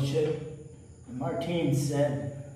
fellowship. And Martine said.